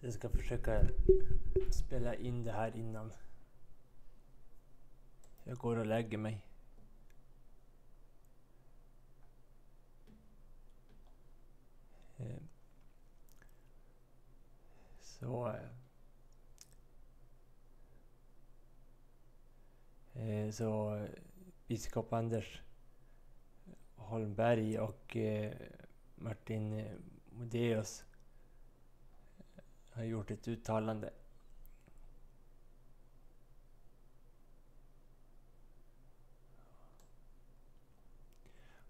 Så jag ska försöka spela in det här innan jag går och lägger mig. Eh, så... Eh, så biskop Anders Holmberg och eh, Martin Modéus har gjort ett uttalande.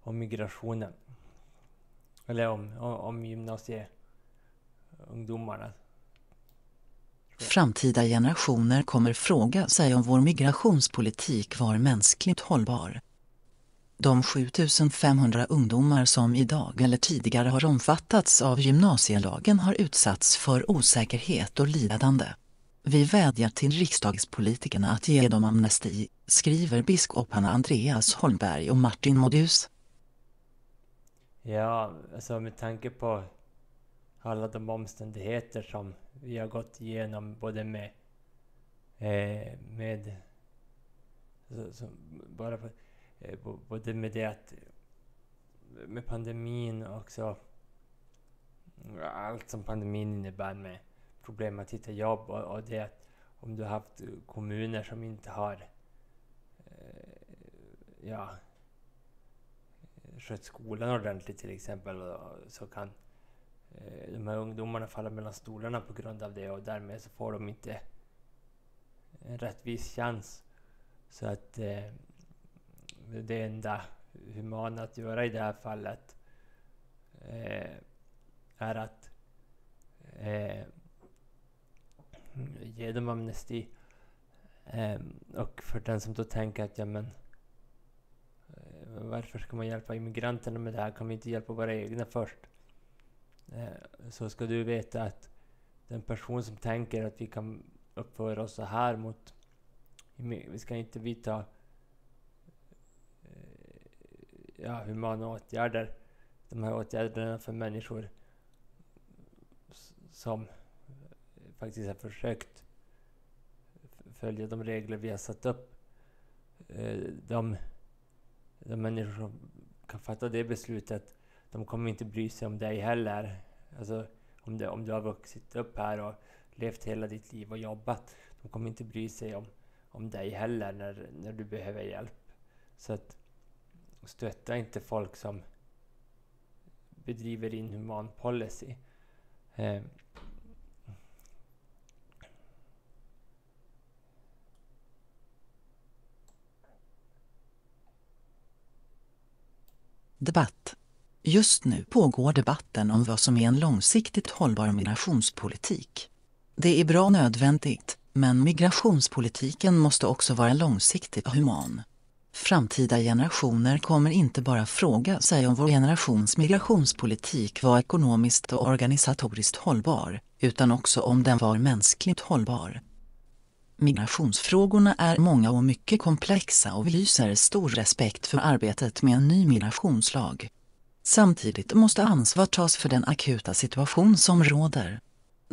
Om migrationen. Eller om, om, om gymnasieungdomarna. Framtida generationer kommer fråga sig om vår migrationspolitik var mänskligt hållbar. De 7500 ungdomar som idag eller tidigare har omfattats av gymnasielagen har utsatts för osäkerhet och lidande. Vi vädjar till riksdagspolitikerna att ge dem amnesti, skriver biskoparna Andreas Holmberg och Martin Modus. Ja, alltså med tanke på alla de omständigheter som vi har gått igenom både med... Eh, med... Alltså, så, så, bara för Eh, både med det att... Med pandemin och också... Allt som pandemin innebär med problem att hitta jobb och, och det att om du har haft kommuner som inte har... Eh, ja skött skolan ordentligt till exempel så kan eh, de här ungdomarna falla mellan stolarna på grund av det och därmed så får de inte en rättvis chans. Så att eh, det enda humana att göra i det här fallet eh, är att eh, ge dem amnesti. Eh, och för den som då tänker att ja men eh, varför ska man hjälpa immigranterna med det här? Kan vi inte hjälpa våra egna först? Eh, så ska du veta att den person som tänker att vi kan uppföra oss så här mot... Vi ska inte vidta eh, ja, humana åtgärder. De här åtgärderna för människor som faktiskt har försökt följa de regler vi har satt upp. Eh, de de människor som kan fatta det beslutet, de kommer inte bry sig om dig heller. Alltså, om, det, om du har vuxit upp här och levt hela ditt liv och jobbat. De kommer inte bry sig om, om dig heller när, när du behöver hjälp. Så att stötta inte folk som bedriver inhuman policy. Eh, Debatt. Just nu pågår debatten om vad som är en långsiktigt hållbar migrationspolitik. Det är bra nödvändigt, men migrationspolitiken måste också vara långsiktigt human. Framtida generationer kommer inte bara fråga sig om vår generations migrationspolitik var ekonomiskt och organisatoriskt hållbar, utan också om den var mänskligt hållbar. Migrationsfrågorna är många och mycket komplexa och vi lyser stor respekt för arbetet med en ny migrationslag. Samtidigt måste ansvar tas för den akuta situation som råder.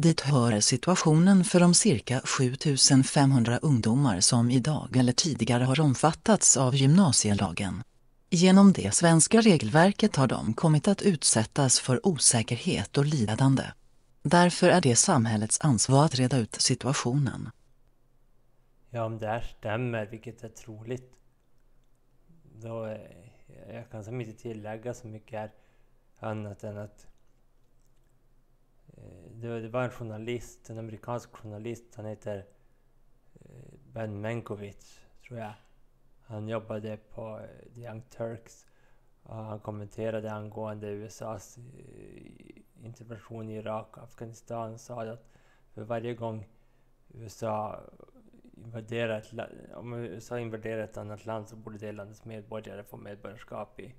Dit hör situationen för de cirka 7500 ungdomar som idag eller tidigare har omfattats av gymnasielagen. Genom det svenska regelverket har de kommit att utsättas för osäkerhet och lidande. Därför är det samhällets ansvar att reda ut situationen. Ja, om det här stämmer, vilket är troligt, då... Eh, jag kan som inte tillägga så mycket här annat än att Eh, det, var en journalist, en amerikansk journalist, han heter eh, Ben Menkovic, tror jag. Han jobbade på eh, The Young Turks och han kommenterade angående USAs intervention i Irak och Afghanistan och sa att för varje gång USA invaderar ett om USA invaderar ett annat land så borde det landets medborgare få medborgarskap i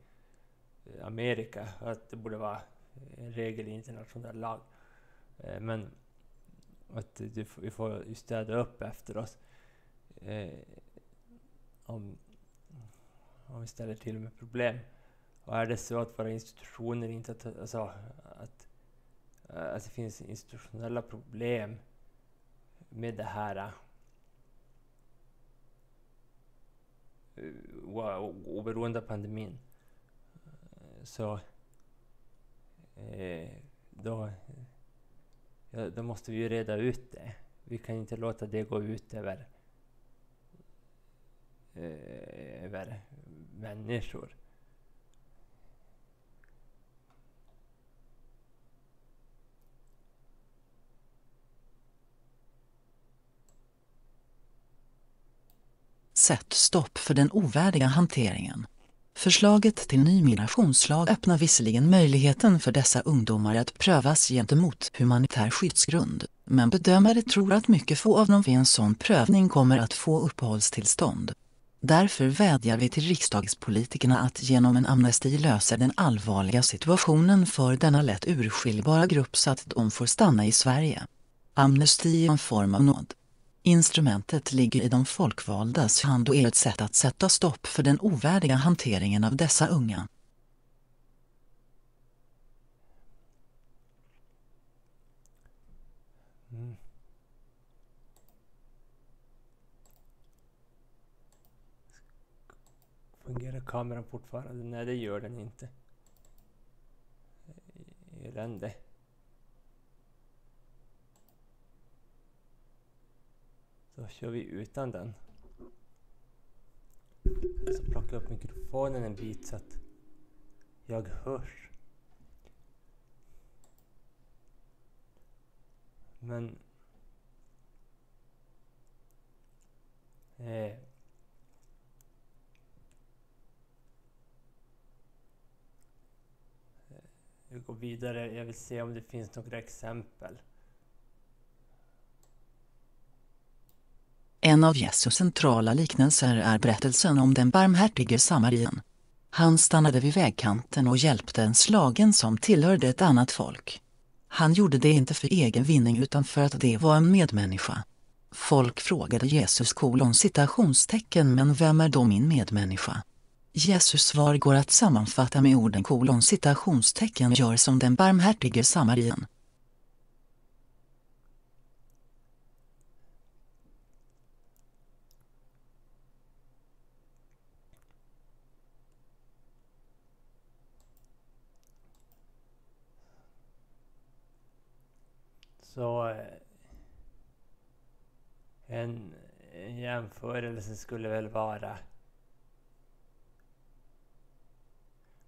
Amerika. Att det borde vara en regel i internationell lag. Eh, men att vi får städa upp efter oss. Eh, om, om vi ställer till med problem. Och är det så att våra institutioner inte... Alltså, att, att det finns institutionella problem med det här. Eh, oberoende av pandemin. Eh, så eh, då, ja, då måste vi ju reda ut det. Vi kan inte låta det gå ut över, eh, över människor. Sätt stopp för den ovärdiga hanteringen. Förslaget till ny migrationslag öppnar visserligen möjligheten för dessa ungdomar att prövas gentemot humanitär skyddsgrund, men bedömare tror att mycket få av dem vid en sån prövning kommer att få uppehållstillstånd. Därför vädjar vi till riksdagspolitikerna att genom en amnesti lösa den allvarliga situationen för denna lätt urskiljbara grupp så att de får stanna i Sverige. Amnesti är en form av nåd. Instrumentet ligger i de folkvaldas hand och är ett sätt att sätta stopp för den ovärdiga hanteringen av dessa unga. Mm. Fungerar kameran fortfarande? Nej, det gör den inte. Elände. Då kör vi utan den. Alltså, så plockar jag upp mikrofonen en bit så att jag hörs. Men... Eh, eh, jag går vidare. Jag vill se om det finns några exempel. En av Jesus centrala liknelser är berättelsen om den barmhärtige samarien. Han stannade vid vägkanten och hjälpte en slagen som tillhörde ett annat folk. Han gjorde det inte för egen vinning utan för att det var en medmänniska. Folk frågade Jesus kolon citationstecken men vem är då min medmänniska? Jesus svar går att sammanfatta med orden kolon citationstecken gör som den barmhärtige samarien. Så eh, en, en jämförelse skulle väl vara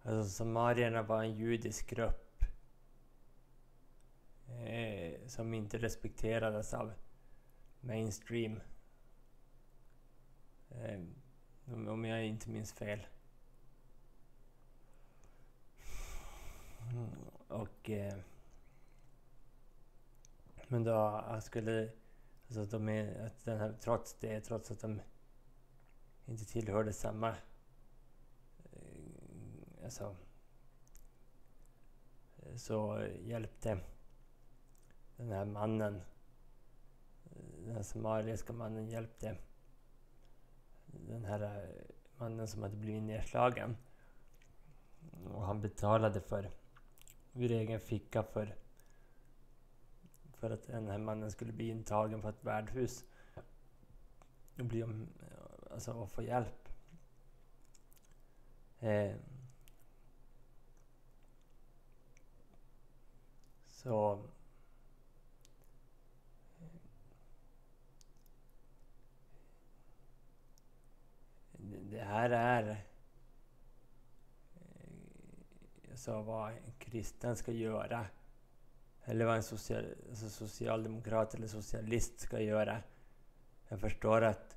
Alltså samarierna var en judisk grupp eh, som inte respekterades av mainstream. Eh, om, jag inte minns fel. Mm, och eh, men då skulle... Alltså de är, att den här, trots det, trots att de inte tillhörde samma... Eh, alltså... Så hjälpte den här mannen, den somaliska mannen hjälpte den här eh, mannen som hade blivit nedslagen. Och han betalade för, ur egen ficka för för att den här mannen skulle bli intagen på ett värdhus och bli om, alltså, och få hjälp. Eh, så... Eh, det här är alltså vad en kristen ska göra eller vad en social, alltså socialdemokrat eller socialist ska göra. Jag förstår att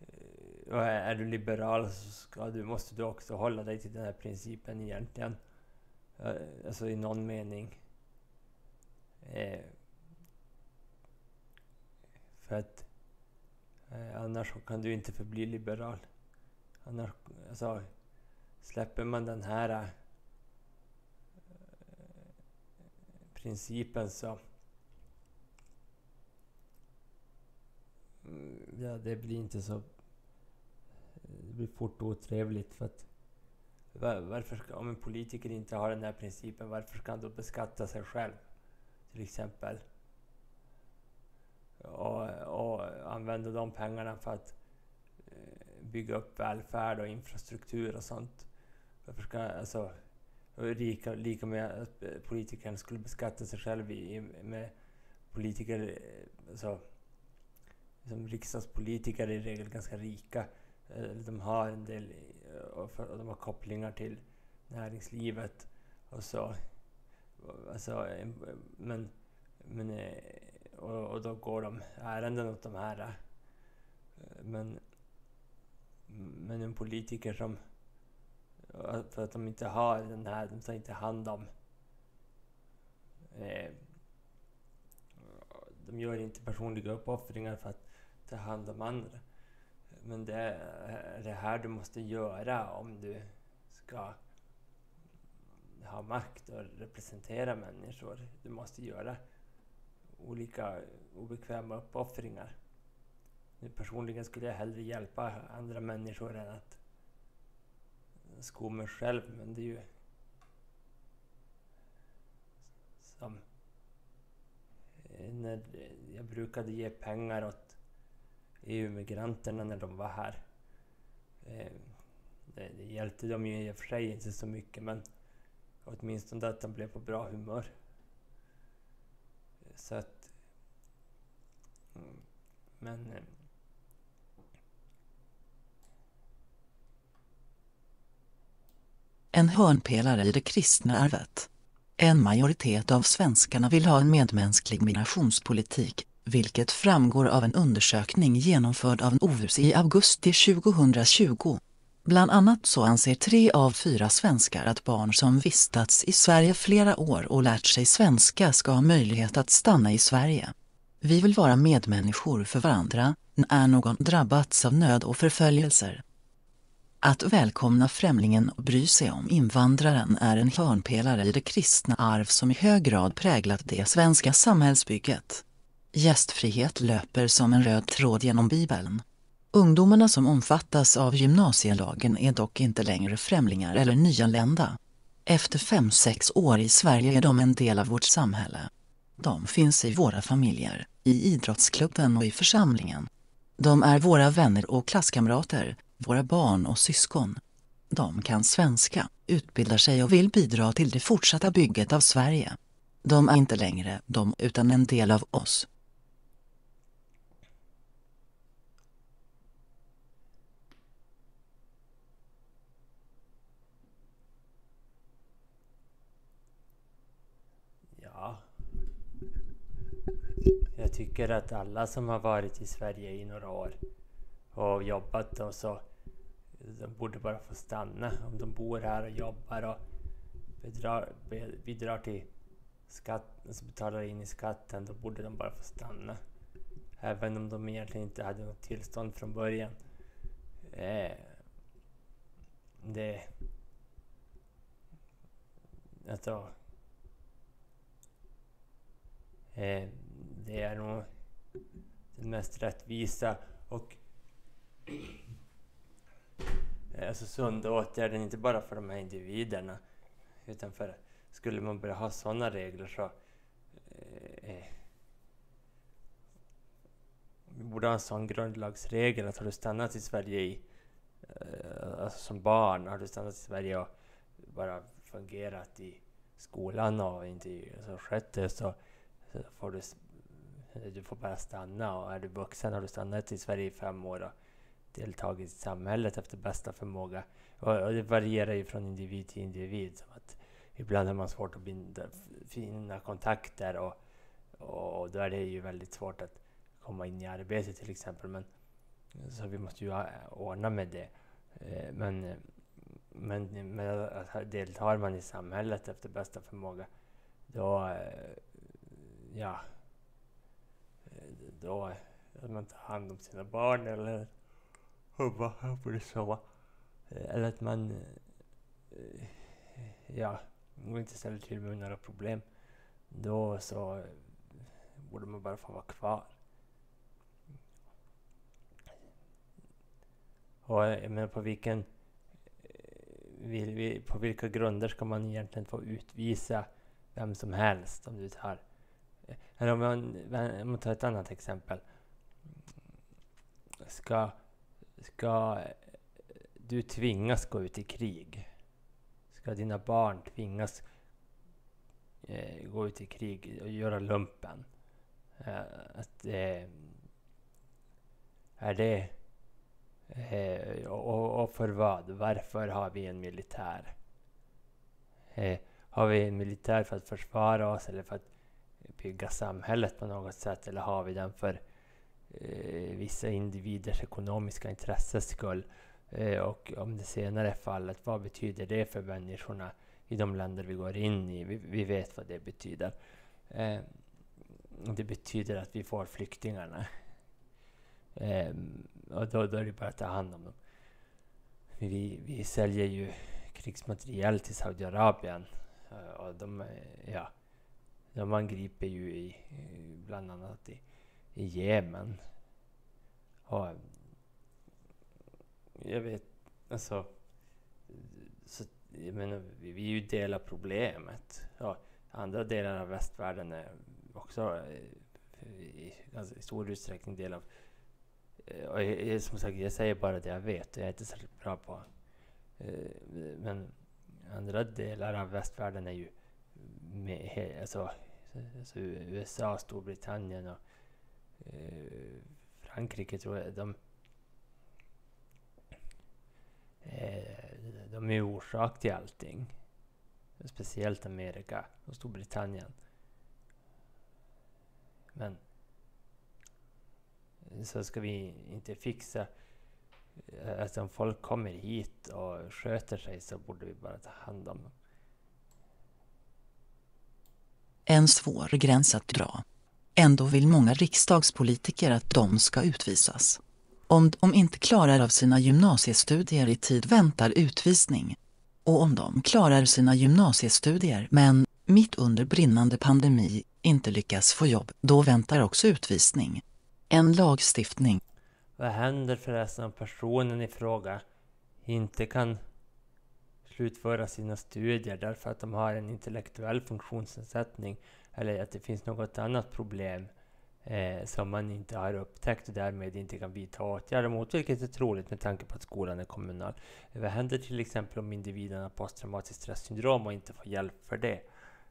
eh, och är du liberal så ska du, måste du också hålla dig till den här principen egentligen. Eh, alltså i någon mening. Eh, för att eh, annars kan du inte förbli liberal. Annars, alltså, släpper man den här eh, principen så... Mm, ja, det blir inte så... Det blir fort otrevligt för att... var- Varför ska, om en politiker inte har den här principen, varför ska han då beskatta sig själv? till exempel. Och, och använda de pengarna för att eh, bygga upp välfärd och infrastruktur och sånt. Varför ska, alltså, lika, lika med att eh, politikern skulle beskatta sig själv i, med politiker, alltså, som riksdagspolitiker är i regel ganska rika. Eh, de har en del, och de har kopplingar till näringslivet och så. Alltså, men, men, och, och då går de ärenden åt de här. Men, men en politiker som... För att de inte har den här, de tar inte hand om... Eh, de gör inte personliga uppoffringar för att ta hand om andra. Men det är det här du måste göra om du ska ha makt och representera människor. Du måste göra olika obekväma uppoffringar. Personligen skulle jag hellre hjälpa andra människor än att sko mig själv, men det är ju som eh, när jag brukade ge pengar åt EU-migranterna när de var här. Eh, det, det hjälpte dem ju i och för sig inte så mycket, men åtminstone att de blev på bra humör. Så att... Mm, men... Eh, en hörnpelare i det kristna arvet. En majoritet av svenskarna vill ha en medmänsklig migrationspolitik, vilket framgår av en undersökning genomförd av Novus i augusti 2020. Bland annat så anser tre av fyra svenskar att barn som vistats i Sverige flera år och lärt sig svenska ska ha möjlighet att stanna i Sverige. Vi vill vara medmänniskor för varandra när någon drabbats av nöd och förföljelser. Att välkomna främlingen och bry sig om invandraren är en hörnpelare i det kristna arv som i hög grad präglat det svenska samhällsbygget. Gästfrihet löper som en röd tråd genom Bibeln. Ungdomarna som omfattas av gymnasielagen är dock inte längre främlingar eller nyanlända. Efter fem sex år i Sverige är de en del av vårt samhälle. De finns i våra familjer, i idrottsklubben och i församlingen. De är våra vänner och klasskamrater, våra barn och syskon. De kan svenska, utbildar sig och vill bidra till det fortsatta bygget av Sverige. De är inte längre de utan en del av oss. Ja, Jag tycker att alla som har varit i Sverige i några år och jobbat och så, de borde bara få stanna. Om de bor här och jobbar och bidrar, bidrar till skatten, alltså betalar in i skatten, då borde de bara få stanna. Även om de egentligen inte hade något tillstånd från början. Eh, det... Alltså... Eh, det är nog den mest rättvisa och Eh, alltså sunda åtgärden, inte bara för de här individerna. Utan för, skulle man börja ha sådana regler så... Eh, eh, vi borde ha en sån grundlagsregel att har du stannat i Sverige i, eh, alltså som barn, har du stannat i Sverige och bara fungerat i skolan och inte alltså, skött det så, så får du du får bara stanna och är du vuxen har du stannat i Sverige i fem år och deltagit i samhället efter bästa förmåga. Och, och det varierar ju från individ till individ. Som att ibland har man svårt att binda, finna kontakter och, och då är det ju väldigt svårt att komma in i arbete till exempel. Men, så vi måste ju ordna med det. Eh, men, men, men deltar man i samhället efter bästa förmåga, då... Eh, ja, eh, då att man tar hand om sina barn eller hur borde sova. Eller att man eh, ja, ja, inte ställer till med några problem. Då så eh, borde man bara få vara kvar. Och eh, jag menar på vilken på vilka grunder ska man egentligen få utvisa vem som helst om du tar eller om man, om man tar ett annat exempel. Ska, ska du tvingas gå ut i krig? Ska dina barn tvingas eh, gå ut i krig och göra lumpen? Eh, att, eh, är det... Eh, och, och, för vad? Varför har vi en militär? Eh, har vi en militär för att försvara oss eller för att bygga samhället på något sätt? Eller har vi den för eh, Eh, vissa individers ekonomiska intressens skull? Eh, och om det senare fallet, vad betyder det för människorna i de länder vi går in i? Vi, vi vet vad det betyder. Eh, det betyder att vi får flyktingarna. Eh, och då, då är det bara att ta hand om dem. Vi, vi säljer ju krigsmateriel till Saudiarabien. Eh, och de, ja, de angriper ju i, bland annat i, i Jemen. Och jag vet, alltså... Så, jag menar, vi, vi är ju del av problemet. Ja, andra delar av västvärlden är också eh, i alltså, stor utsträckning del av... Eh, och jag, som sagt, jag säger bara det jag vet och jag är inte särskilt bra på... Eh, men andra delar av västvärlden är ju med, alltså, alltså USA, Storbritannien och Eh, Frankrike tror jag. De, eh, de är orsak till allting. Speciellt Amerika och Storbritannien. Men så ska vi inte fixa... Eh, att om folk kommer hit och sköter sig så borde vi bara ta hand om dem. En svår gräns att dra. Ändå vill många riksdagspolitiker att de ska utvisas. Om de inte klarar av sina gymnasiestudier i tid väntar utvisning. Och om de klarar sina gymnasiestudier men, mitt under brinnande pandemi, inte lyckas få jobb, då väntar också utvisning. En lagstiftning. Vad händer förresten om personen i fråga inte kan slutföra sina studier därför att de har en intellektuell funktionsnedsättning eller att det finns något annat problem eh, som man inte har upptäckt och därmed inte kan vidta åtgärder mot, vilket är troligt med tanke på att skolan är kommunal. Vad händer till exempel om individen har posttraumatiskt stressyndrom och inte får hjälp för det?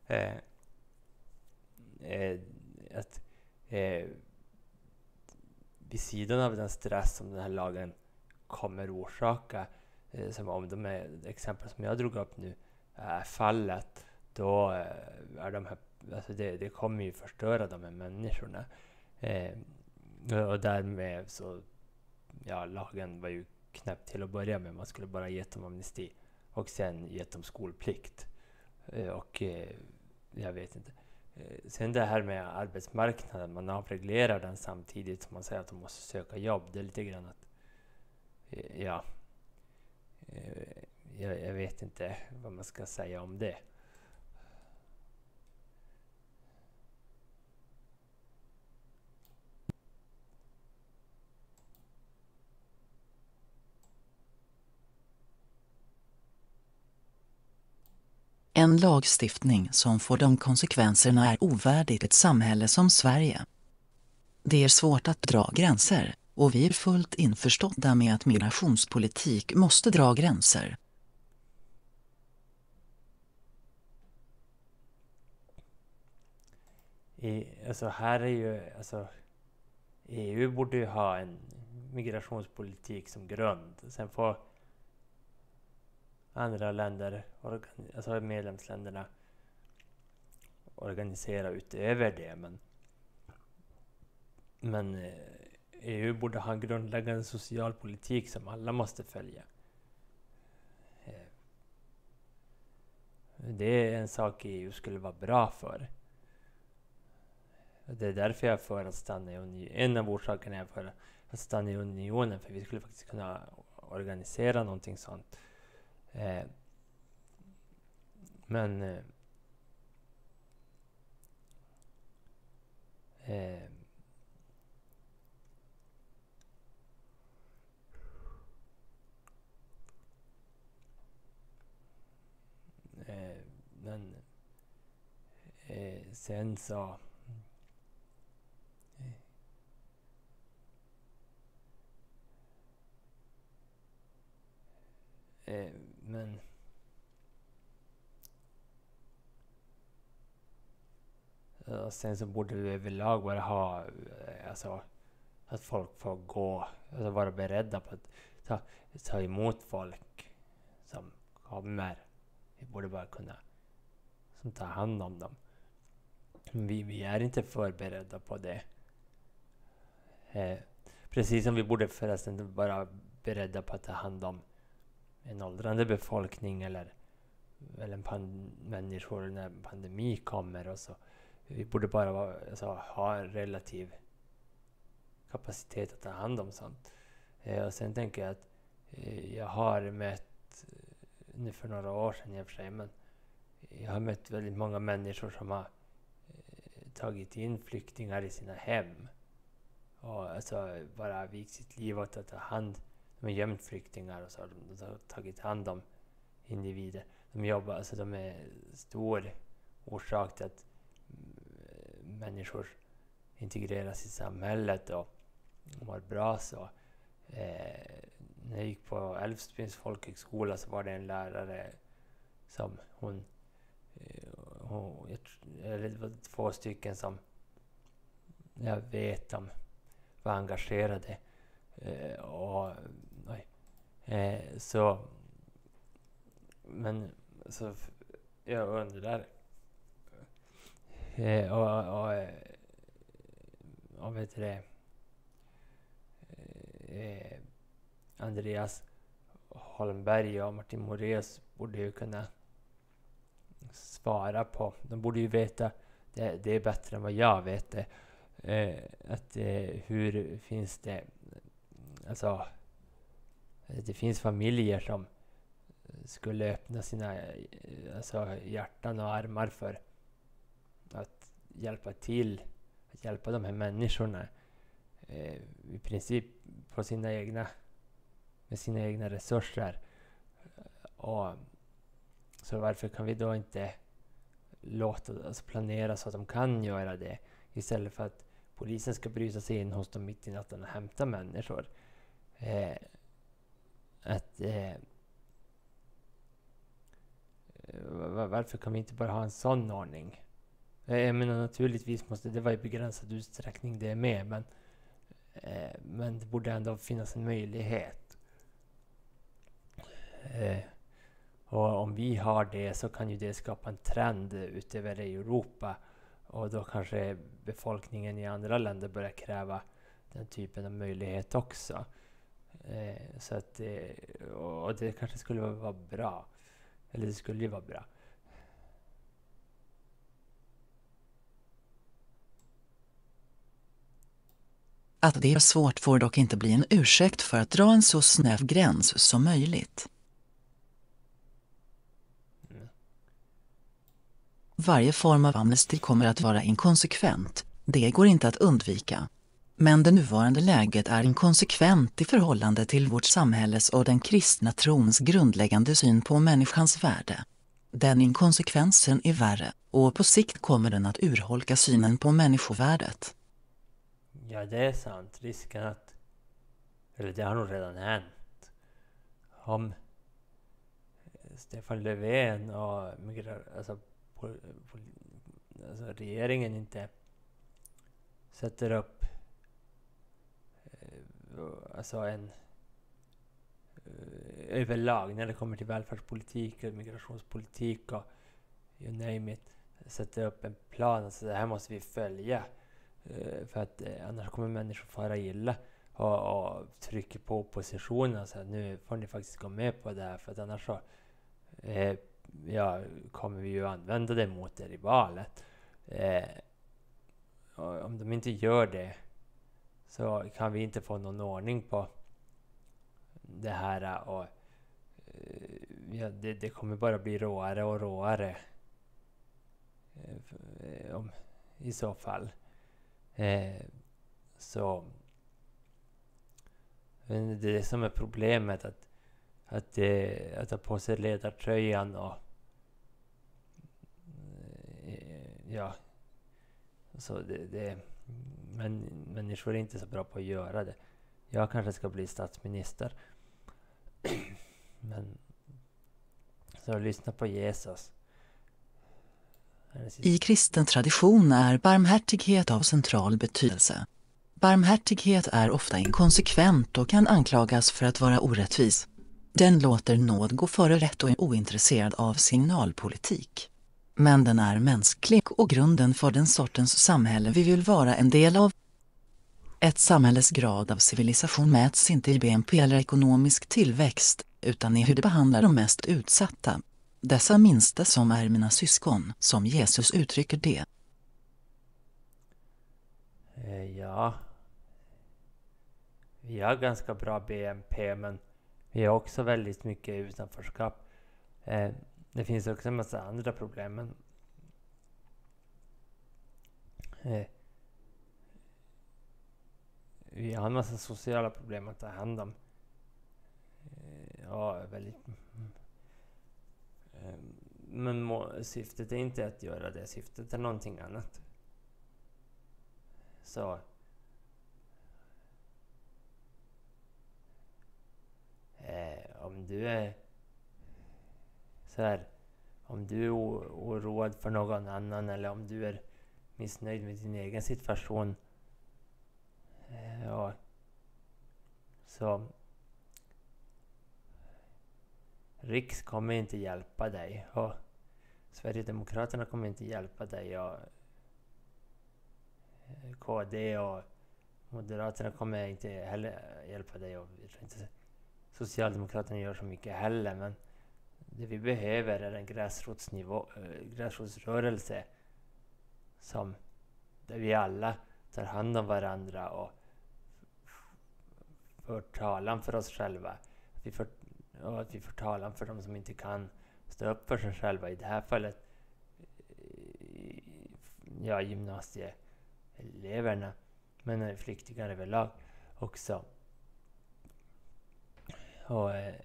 Eh, eh, att eh, vid sidan av den stress som den här lagen kommer orsaka, eh, som om de exempel som jag drog upp nu är fallet, då eh, är de här, alltså det, det kommer ju förstöra de här människorna. Eh, och därmed så, ja, lagen var ju knäpp till att börja med. Man skulle bara ge dem amnesti och sen ge dem skolplikt. Eh, och eh, jag vet inte. Eh, sen det här med arbetsmarknaden, man avreglerar den samtidigt som man säger att de måste söka jobb. Det är lite grann att, eh, ja, eh, jag, jag vet inte vad man ska säga om det. En lagstiftning som får de konsekvenserna är ovärdigt ett samhälle som Sverige. Det är svårt att dra gränser och vi är fullt införstådda med att migrationspolitik måste dra gränser. I, alltså här är ju, alltså, EU borde ju ha en migrationspolitik som grund. Sen får andra länder, alltså medlemsländerna, organisera utöver det. Men, men eh, EU borde ha en grundläggande socialpolitik som alla måste följa. Eh, det är en sak EU skulle vara bra för. Det är därför jag är för att stanna i unionen. En av orsakerna är för att stanna i unionen, för vi skulle faktiskt kunna organisera någonting sånt Eh, men... Eh, eh, eh men eh, sen så... Eh, eh men... Sen så borde vi överlag bara ha, eh, alltså, att folk får gå, alltså vara beredda på att ta, ta emot folk som kommer. Vi borde bara kunna som tar hand om dem. Vi, vi är inte förberedda på det. Eh, precis som vi borde förresten vara beredda på att ta hand om en åldrande befolkning eller, eller en pan, människor när en pandemi kommer. Och så. Vi borde bara vara, alltså, ha en relativ kapacitet att ta hand om sånt. Eh, och sen tänker jag att eh, jag har mött, eh, nu för några år sedan i och för sig, men jag har mött väldigt många människor som har eh, tagit in flyktingar i sina hem. Och alltså bara vikt sitt liv åt att ta hand de har gömt flyktingar och så har de tagit hand om individer. De jobbar, alltså de är stor orsak till att mm, människor integreras i samhället och mår bra så. Eh, när jag gick på Älvsbyns folkhögskola så var det en lärare som hon, eh, hon eller det var två stycken som jag vet om var engagerade. Eh, och Eh, så... Men så... Jag undrar... Eh, och, och, och, eh, och vet du det? Eh, Andreas Holmberg och Martin Moraeus borde ju kunna svara på. De borde ju veta, det, det är bättre än vad jag vet det. Eh, att eh, hur finns det, alltså Eh, det finns familjer som eh, skulle öppna sina eh, alltså, hjärtan och armar för att hjälpa till, att hjälpa de här människorna eh, i princip på sina egna, med sina egna resurser. Och, så varför kan vi då inte låta, alltså planera så att de kan göra det istället för att polisen ska bryta sig in hos dem mitt i natten och hämta människor. Eh, att eh, varför kan vi inte bara ha en sån ordning? Eh, jag menar naturligtvis måste det vara i begränsad utsträckning det är med, men, eh, men det borde ändå finnas en möjlighet. Eh, och om vi har det så kan ju det skapa en trend utöver Europa och då kanske befolkningen i andra länder börjar kräva den typen av möjlighet också. Eh, så att, eh, och det kanske skulle vara bra. Eller det skulle ju vara bra. Att det är svårt får dock inte bli en ursäkt för att dra en så snäv gräns som möjligt. Mm. Varje form av amnesti kommer att vara inkonsekvent. Det går inte att undvika. Men det nuvarande läget är inkonsekvent i förhållande till vårt samhälles och den kristna trons grundläggande syn på människans värde. Den inkonsekvensen är värre och på sikt kommer den att urholka synen på människovärdet. Ja, det är sant. Risken att... Eller det har nog redan hänt. Om Stefan Löfven och alltså, alltså regeringen inte sätter upp alltså en eh, överlag när det kommer till välfärdspolitik och migrationspolitik och you name it. Sätta upp en plan. Alltså det här måste vi följa. Eh, för att eh, annars kommer människor fara illa. Och, och trycker på oppositionen. och säger nu får ni faktiskt gå med på det här. För att annars så eh, ja, kommer vi ju använda det mot er i valet. om de inte gör det så kan vi inte få någon ordning på det här. Eh, och, eh, ja, det, det, kommer bara bli råare och råare. Eh, om, I så fall. Eh, så... Men det är det som är problemet. Att, att, eh, att ta på sig ledartröjan och... Eh, ja. Så det, det men människor är inte så bra på att göra det. Jag kanske ska bli statsminister. Men... Så lyssna på Jesus. I kristen tradition är barmhärtighet av central betydelse. Barmhärtighet är ofta inkonsekvent och kan anklagas för att vara orättvis. Den låter nåd gå före rätt och är ointresserad av signalpolitik. Men den är mänsklig och grunden för den sortens samhälle vi vill vara en del av. Ett samhälles grad av civilisation mäts inte i BNP eller ekonomisk tillväxt, utan i hur det behandlar de mest utsatta. Dessa minsta som är mina syskon, som Jesus uttrycker det. Eh, ja. Vi har ganska bra BNP, men vi har också väldigt mycket utanförskap. Eh, det finns också en massa andra problem, men eh, vi har en massa sociala problem att ta hand om. Eh, ja, väldigt... Mm, mm. Eh, men må, syftet är inte att göra det, syftet är någonting annat. Så... Eh, om du är så här, om du är oroad för någon annan eller om du är missnöjd med din egen situation. Eh, ja, så Riks kommer inte hjälpa dig och Sverigedemokraterna kommer inte hjälpa dig och KD och Moderaterna kommer inte heller hjälpa dig och inte Socialdemokraterna gör så mycket heller men det vi behöver är en gräsrotsnivå, eh, gräsrotsrörelse som där vi alla tar hand om varandra och för talan för oss själva. Vi för, och att vi får talan för de som inte kan stå upp för sig själva. I det här fallet ja, gymnasieeleverna, men flyktingar överlag också. Och, eh,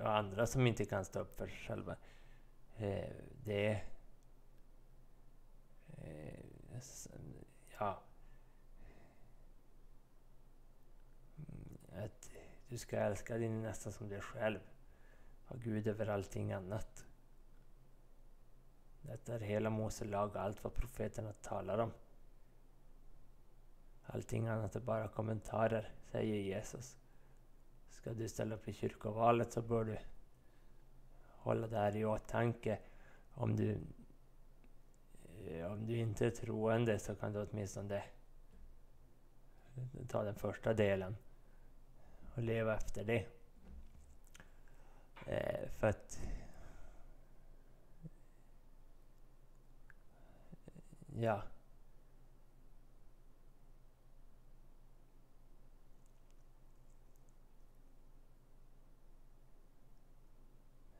och, andra som inte kan stå upp för sig själva. Eh, det... Eh, ja... Mm, att du ska älska din nästa som dig själv. Ha Gud över allting annat. Detta är hela Mose lag och allt vad profeterna talar om. Allting annat är bara kommentarer, säger Jesus. Ska du ställa upp i kyrkovalet så bör du hålla det här i åtanke. Om du, eh, om du inte är troende så kan du åtminstone ta den första delen och leva efter det. Eh, för att... Ja.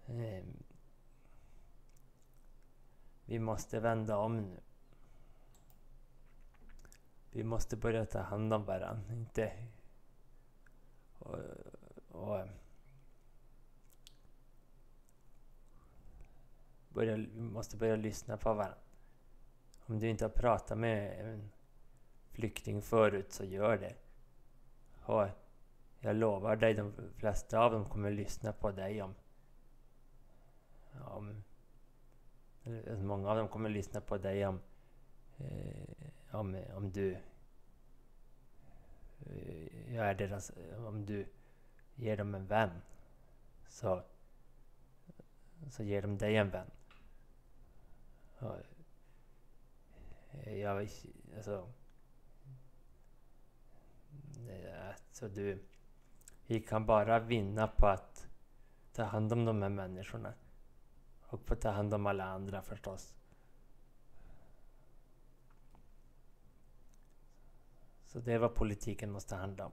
Eh, vi måste vända om nu. Vi måste börja ta hand om varandra, inte och, och börja, vi måste börja lyssna på varandra. Om du inte har pratat med en flykting förut, så gör det. Och jag lovar dig, de flesta av dem kommer lyssna på dig om om eh, många av dem kommer lyssna på dig om... Eh, om, om du eh, jag är deras, om du ger dem en vän så, så ger de dig en vän. Och jag, alltså, alltså du, vi kan bara vinna på att ta hand om de här människorna. Och få ta hand om alla andra förstås. Så det är vad politiken måste handla om.